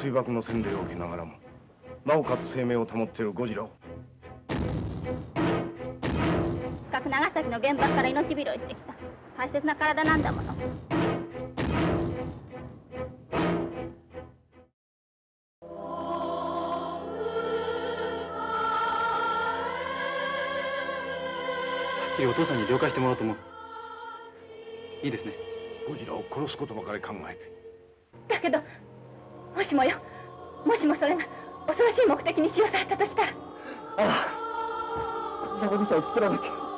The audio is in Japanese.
水爆の洗礼を受けながらもなおかつ生命を保っているゴジラを。深く長崎の原爆から命拾いしてきた。大切な体なんだもの。お父さんに了解してもらおうと思う。いいですね。ゴジラを殺すことばかり考えて。だけどもしもよ。もしもそれが恐ろしい目的に使用されたとしたら。ああこんなことさえ作らなきゃ。